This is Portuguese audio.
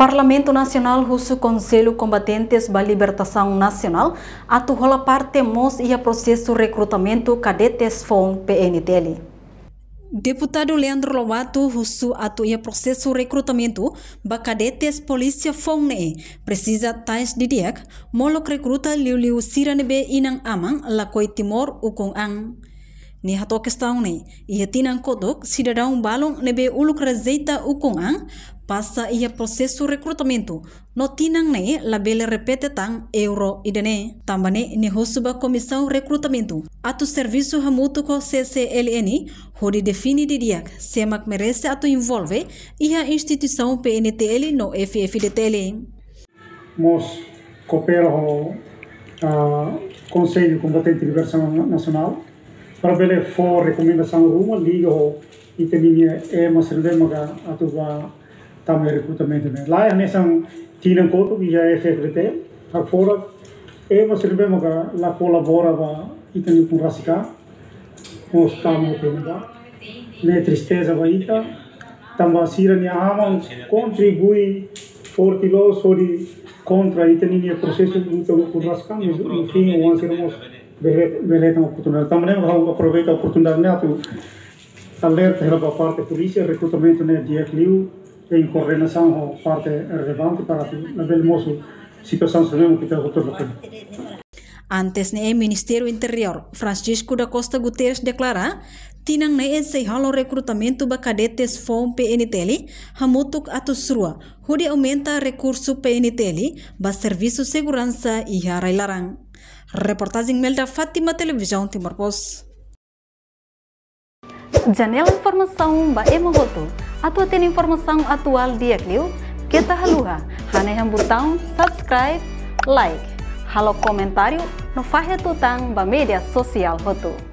Parlamento Nacional Russo Conselho Combatentes da Libertação Nacional atu rola parte mos e processo recrutamento cadetes FON PNTL. Deputado Leandro Lobato Russo atu ia processo recrutamento ba cadetes polícia FON precisa tais didiak molok recruta liu liu siranebe inang amang lakoi timor ukong ang. Ni hato questão ne. Ia tinang kodok cidadão balong nebe uluk rezeita ukong ang passa ia processo recrutamento no tinang ne labele repete tang euro idane tambane ni. Hosuba comissão recrutamento atu serviço hamutu ko CCLN hodi define de diak semak merece atu envolve ia instituição PNTL no FFDTL mos coopera o uh, Conselho Combatente de Liberação Nacional. Para bele for recomendação uma liga o iteminia é mas rende තමයි recruitment में लाया हमेशा तीन को तो भी जाए फिर लेते अब फोर ए मसले पे मगा ला कोला बोरा बा इतनी पूरा सिका वो काम होते मगा ने tristeza va ita tamba sira ni ama contribui forti lo sori contra itani ni processo muito curra sica enfim o ansirmos veleta oportunidade também aproveita a oportunidade né tu alerta pela parte polícia recrutamento né dia clio em coordenação com parte relevante para na bel moço situação que está outro Antes ne Ministério Interior, Francisco da Costa Guterres declara tinang na ensay halo recrutamento ba cadetes FOM PNTL hamutuk atusrua, hudi aumenta recurso PNTL ba serviço segurança e harai larang. Reportagem Melda Fátima Televisão Timor Post. Janela Informação ba Emogoto. atau informasi informação atual dia, Eclio, kita tá hane yang subscribe, like, halo komentario, no fahe tutang ba media sosial hotu.